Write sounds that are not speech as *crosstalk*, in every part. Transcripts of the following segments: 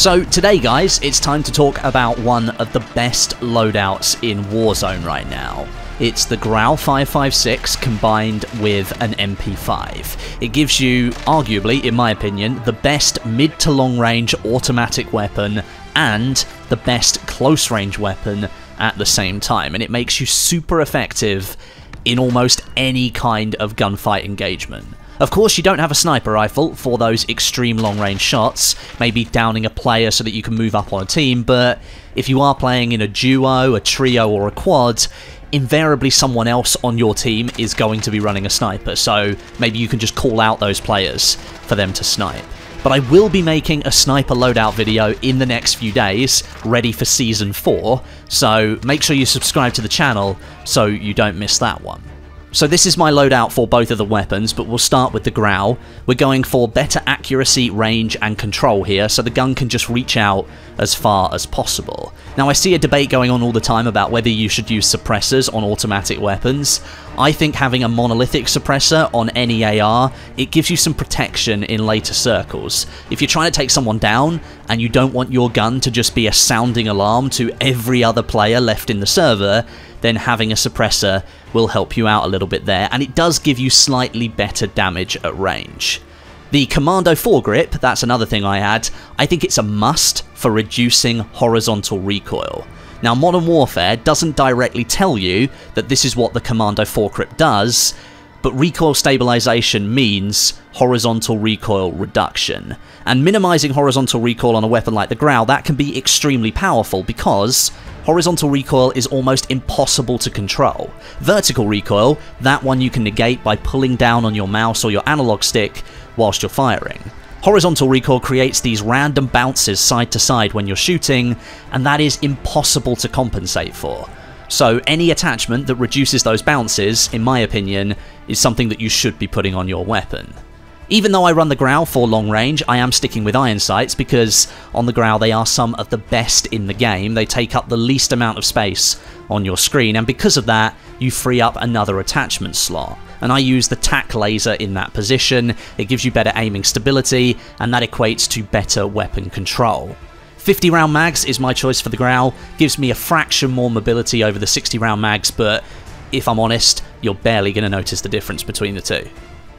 So today guys, it's time to talk about one of the best loadouts in Warzone right now. It's the Grau 556 combined with an MP5. It gives you, arguably, in my opinion, the best mid to long range automatic weapon and the best close range weapon at the same time, and it makes you super effective in almost any kind of gunfight engagement. Of course, you don't have a sniper rifle for those extreme long-range shots, maybe downing a player so that you can move up on a team, but if you are playing in a duo, a trio, or a quad, invariably someone else on your team is going to be running a sniper, so maybe you can just call out those players for them to snipe. But I will be making a sniper loadout video in the next few days, ready for Season 4, so make sure you subscribe to the channel so you don't miss that one. So this is my loadout for both of the weapons, but we'll start with the Grau. We're going for better accuracy, range, and control here, so the gun can just reach out as far as possible. Now I see a debate going on all the time about whether you should use suppressors on automatic weapons. I think having a monolithic suppressor on any AR, it gives you some protection in later circles. If you're trying to take someone down, and you don't want your gun to just be a sounding alarm to every other player left in the server, then having a suppressor will help you out a little bit there, and it does give you slightly better damage at range. The Commando foregrip, that's another thing I add, I think it's a must for reducing horizontal recoil. Now Modern Warfare doesn't directly tell you that this is what the Commando foregrip does, but recoil stabilization means horizontal recoil reduction. And minimizing horizontal recoil on a weapon like the Grau, that can be extremely powerful because horizontal recoil is almost impossible to control. Vertical recoil, that one you can negate by pulling down on your mouse or your analog stick whilst you're firing. Horizontal recoil creates these random bounces side to side when you're shooting, and that is impossible to compensate for. So any attachment that reduces those bounces, in my opinion, is something that you should be putting on your weapon. Even though I run the Grau for long range, I am sticking with iron sights because on the Grau they are some of the best in the game. They take up the least amount of space on your screen and because of that you free up another attachment slot. And I use the tac laser in that position, it gives you better aiming stability and that equates to better weapon control. 50 round mags is my choice for the Grau, gives me a fraction more mobility over the 60 round mags, but if I'm honest, you're barely going to notice the difference between the two.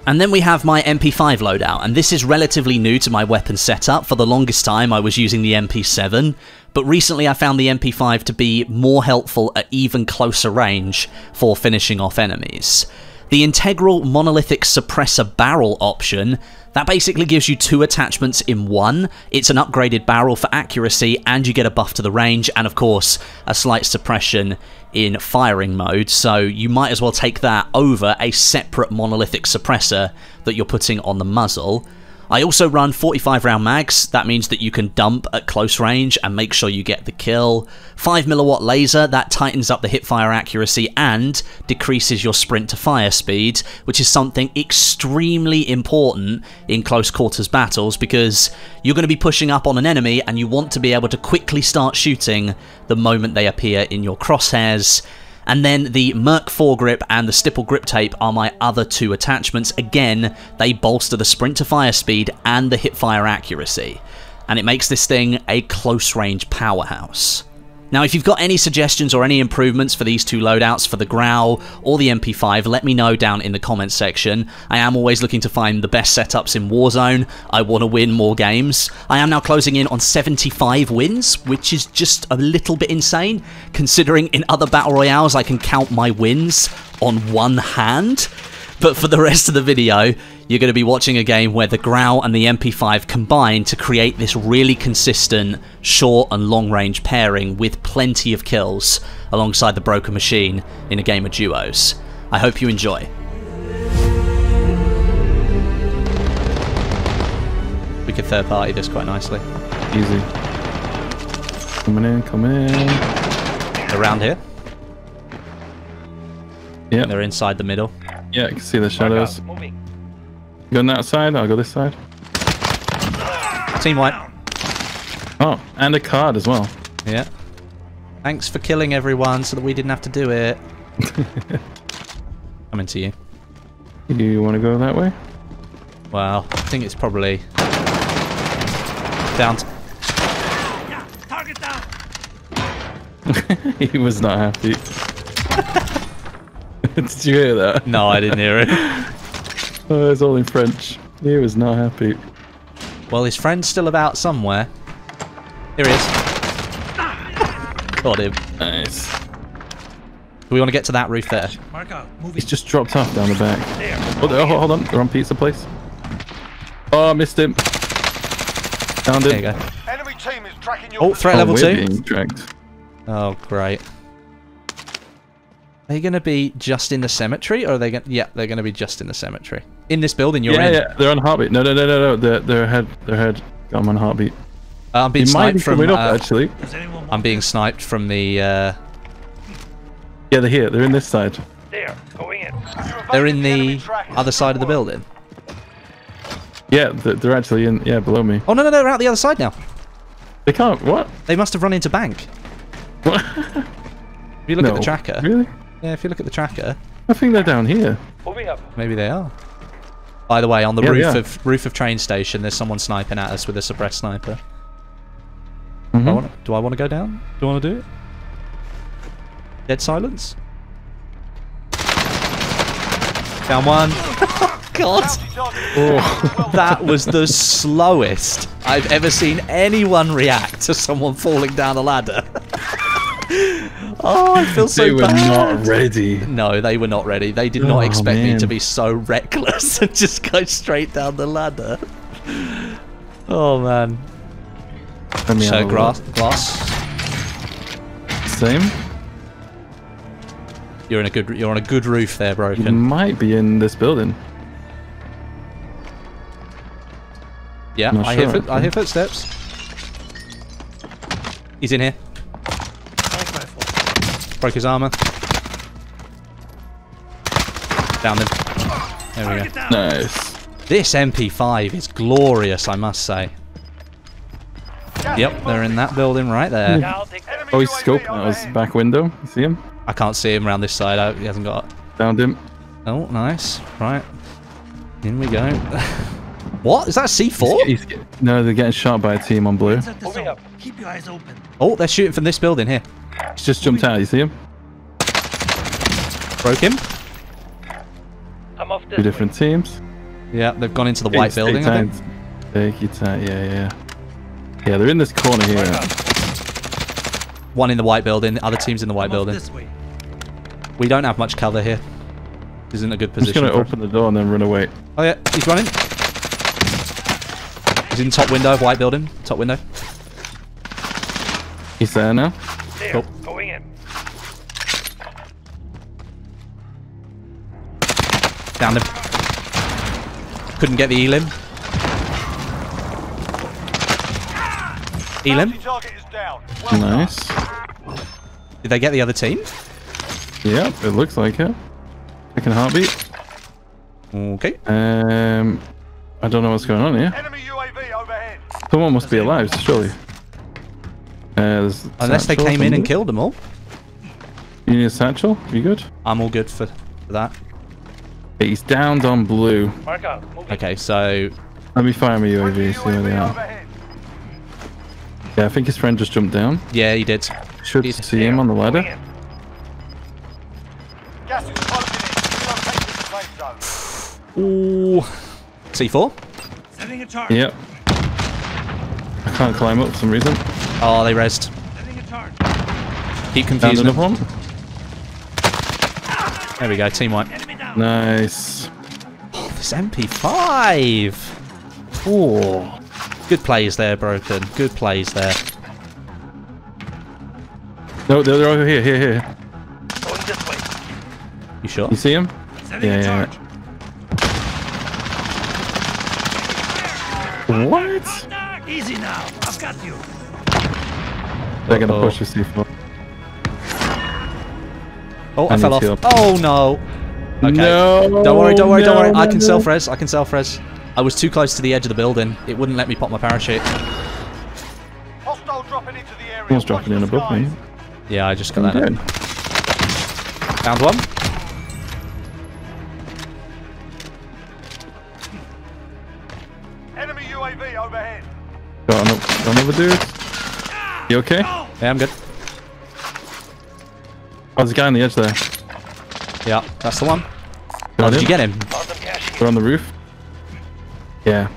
And then we have my MP5 loadout, and this is relatively new to my weapon setup. For the longest time I was using the MP7, but recently I found the MP5 to be more helpful at even closer range for finishing off enemies. The integral monolithic suppressor barrel option that basically gives you two attachments in one. It's an upgraded barrel for accuracy and you get a buff to the range and of course a slight suppression in firing mode so you might as well take that over a separate monolithic suppressor that you're putting on the muzzle. I also run 45 round mags, that means that you can dump at close range and make sure you get the kill. 5 milliwatt laser, that tightens up the hipfire accuracy and decreases your sprint to fire speed, which is something extremely important in close quarters battles because you're going to be pushing up on an enemy and you want to be able to quickly start shooting the moment they appear in your crosshairs and then the Merc foregrip and the Stipple grip tape are my other two attachments. Again, they bolster the sprint to fire speed and the hip fire accuracy. And it makes this thing a close range powerhouse. Now, if you've got any suggestions or any improvements for these two loadouts, for the Grau or the MP5, let me know down in the comments section. I am always looking to find the best setups in Warzone. I want to win more games. I am now closing in on 75 wins, which is just a little bit insane, considering in other Battle Royales I can count my wins on one hand. But for the rest of the video, you're going to be watching a game where the Grau and the MP5 combine to create this really consistent short and long range pairing with plenty of kills alongside the Broken Machine in a game of duos. I hope you enjoy. We could third party this quite nicely. Easy. Coming in, coming in. Around here? Yeah. They're inside the middle. Yeah, I can see the shadows. Going that side, I'll go this side. Team white. Oh, and a card as well. Yeah. Thanks for killing everyone so that we didn't have to do it. *laughs* Coming to you. Do you want to go that way? Well, I think it's probably down. Yeah, target down. *laughs* he was not happy. *laughs* Did you hear that? No, I didn't hear it. *laughs* Oh, it's all in French. He was not happy. Well, his friend's still about somewhere. Here he is. Got him. Nice. Do we want to get to that roof there? Mark out. Moving. He's just dropped off down the back. there. Oh, there- oh, hold on. They're on pizza place. Oh, I missed him. Found There you go. Enemy team is tracking your Oh, threat Oh, level we're two. being dragged. Oh, great. Are they going to be just in the cemetery, or are they going? Yeah, they're going to be just in the cemetery. In this building you're Yeah, in. yeah, they're on heartbeat. No, no, no, no, no. They're, they're ahead. They're ahead. I'm on heartbeat. Uh, I'm being He might be sniped from. up, uh, actually. Does anyone want I'm being sniped from the. Uh, Yeah, they're here. They're in this side. there? Going in. they're in the other side of the building. Yeah, they're, they're actually in. Yeah, below me. Oh no, no, no! They're out the other side now. They can't. What? They must have run into bank. What? If you look no. at the tracker. Really? Yeah, if you look at the tracker, I think they're down here. Maybe they are. By the way, on the Yeah, roof of roof of train station, there's someone sniping at us with a suppressed sniper. Do I mm-hmm. wanna- do I want to go down? Do I want to do it? Dead silence. Down one. *laughs* Oh, God, Oh. that was the slowest I've ever seen anyone react to someone falling down a ladder. *laughs* oh, I feel *laughs* so they were bad. not ready. No, they were not ready. They did not Oh, expect me to be so reckless *laughs* and just go straight down the ladder. Oh man. Let me So have a glass, glass. Same. You're in a good. You're on a good roof there, He broken. might be in this building. Yeah, I hear. sure, Foot, I hear footsteps. He's in here. Broke his armor. Down him. There we go. Nice. This MP5 is glorious, I must say. Yep, they're in that building right there. Yeah, I'll take that. Oh, he's scoping out oh, his back window. You see him? I can't see him around this side. I, he hasn't got. Found him. Oh, nice. Right. In we go. *laughs* what? Is that a C4? He's, he's, no, they're getting shot by a team on blue. Set the Moving zone. up. Keep your eyes open. Oh, they're shooting from this building here. He's just jumped out. You see him? Broke him. I'm off this Two different teams. Yeah, they've gone into the white Take- building. Take I time. think. Take your time. Yeah, yeah. Yeah, they're in this corner here. One in the white building. The other team's in the white I'm building. this way. We don't have much cover here. This isn't a good I'm just position. gonna for us. open the door and then run away. Oh yeah, he's running. He's in top window of white building. Top window. He's there now. There. Cool. Going in. Down him. Couldn't get the elim. Elim? target is down. Well done. Nice. Did they get the other team? Yep, it looks like it. Second heartbeat. Okay. Um, I don't know what's going on here. Enemy UAV overhead. Someone must be alive, surely. Uh, there's Unless they came in and killed them all. You need a satchel? You good? I'm all good for, for that. He's downed on blue. Mark Okay, so Let me fire my Friendly UAV, see where they are. Yeah, I think his friend just jumped down. yeah, he did. Should He's see him on the Going ladder. in. Gas is I can't climb up for some reason. Oh, they rezzed. Setting a target. Keep Found confusing another them. one. There we go, team wipe. Enemy down. Nice. Oh, this MP5. Oh. Good plays there, Broken. Good plays there. No, they're, they're over here, here, here. Going this way. You sure? You see him? Setting Yeah, yeah. charge. What? Contact. Easy now. I've got you. They're gonna Uh-oh. push the C4. Oh, I, I fell off. heal. Oh no. Okay. No, Don't worry, don't worry, don't worry. no, I can no. self res. I can self res. I was too close to the edge of the building. It wouldn't let me pop my parachute. Hostile dropping into the area. Someone's Watch dropping in above me. Yeah, I just got that. Good. Up. Found one. Another, got dude. You okay? Yeah, I'm good. Oh, there's a guy on the edge there. Yeah, that's the one. Oh, did you get him? Found some cash here. They're on the roof. Yeah.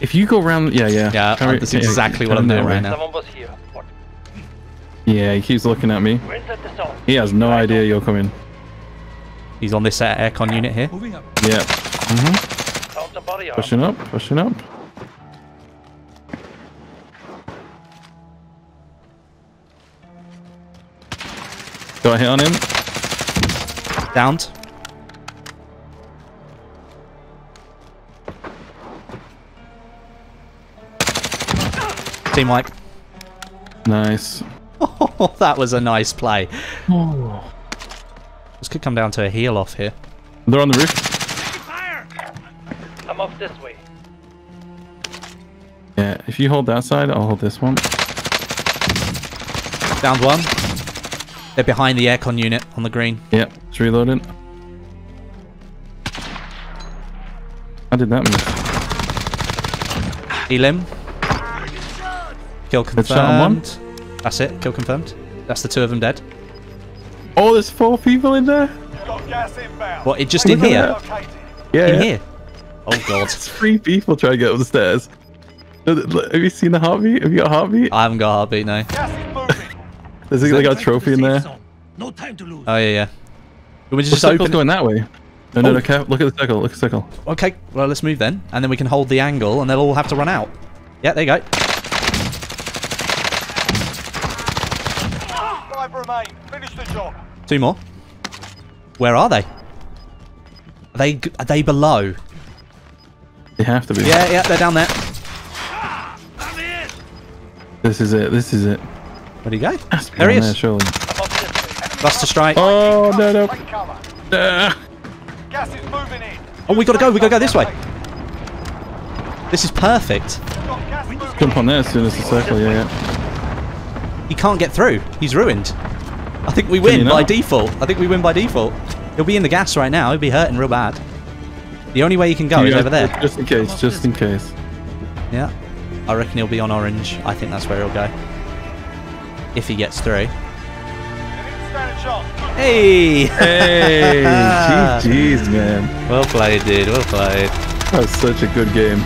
If you go around, yeah, yeah. Yeah, Carry- that's yeah, exactly what I'm doing right now. Someone was here. What? Yeah, he keeps looking at me. We're the zone. He has no idea you're coming. He's on this aircon unit here. Yeah. Body armor. Pushing up, pushing up. Got a hit on him. Downed. Team wipe. Nice. Oh, *laughs* that was a nice play. Oh. This could come down to a heal off here. They're on the roof. Fire! I'm off this way. Yeah, if you hold that side, I'll hold this one. Downed one. They're behind the aircon unit on the green. Yep, it's reloading. How did that miss? Elim. Kill Good on confirmed. That's it. Kill confirmed. That's the two of them dead. Oh, there's four people in there. Got gas inbound. What? It just in here. Yeah, In yeah. here. Oh god. *laughs* Three people trying to get up the stairs. Look, look, Have you seen the heartbeat? Have you got a heartbeat? I haven't got a heartbeat no. Gas is moving. There's like a trophy in there. No time to lose. Oh yeah, yeah. We The just circle's open. going that way. No, no, Oh. no, Kev, look at the circle, look at the circle. Okay, well let's move then, and then we can hold the angle, and they'll all have to run out. Yeah, there you go. Five remain. Finish the job. Two more. Where are they? Are they are they below? They have to be. Yeah, yeah, they're down there. Ah, I'm in! This is it, this is it. Where'd he go? Has There he is. there, is. surely. I'm off this way. Cluster strike. Oh, no, no. Take. Gas is moving in. Oh, we gotta go, we gotta go this way. This is perfect. Got gas moving Jump on there as soon as the circle, yeah, yeah. He can't get through. He's ruined. I think we win by default. I think we win by default. He'll be in the gas right now. He'll be hurting real bad. The only way he can go You is over there. Just in case, just in case. Yeah. I reckon he'll be on orange. I think that's where he'll go. If he gets through. You didn't stand a chance. Good Hey! *laughs* *laughs* Hey, GG's, man. well played, dude. Well played. That was such a good game.